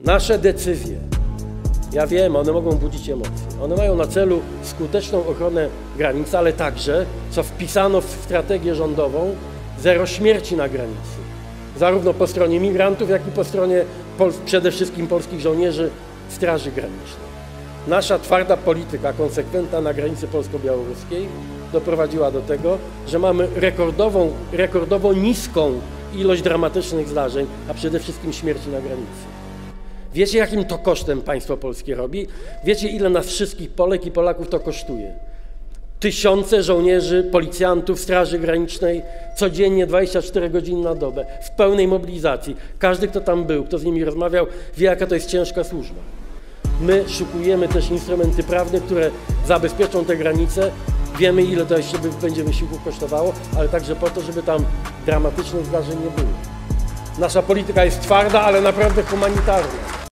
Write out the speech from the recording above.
Nasze decyzje, ja wiem, one mogą budzić emocje. One mają na celu skuteczną ochronę granic, ale także, co wpisano w strategię rządową, zero śmierci na granicy. Zarówno po stronie migrantów, jak i po stronie pol- przede wszystkim polskich żołnierzy Straży Granicznej. Nasza twarda polityka, konsekwentna na granicy polsko-białoruskiej doprowadziła do tego, że mamy rekordową, rekordowo niską ilość dramatycznych zdarzeń, a przede wszystkim śmierci na granicy. Wiecie, jakim to kosztem państwo polskie robi? Wiecie, ile nas wszystkich Polek i Polaków to kosztuje? Tysiące żołnierzy, policjantów, Straży Granicznej codziennie 24 godziny na dobę w pełnej mobilizacji. Każdy, kto tam był, kto z nimi rozmawiał, wie, jaka to jest ciężka służba. My szukujemy też instrumenty prawne, które zabezpieczą te granice. Wiemy, ile to jeszcze będzie wysiłku kosztowało, ale także po to, żeby tam dramatycznych zdarzeń nie było. Nasza polityka jest twarda, ale naprawdę humanitarna.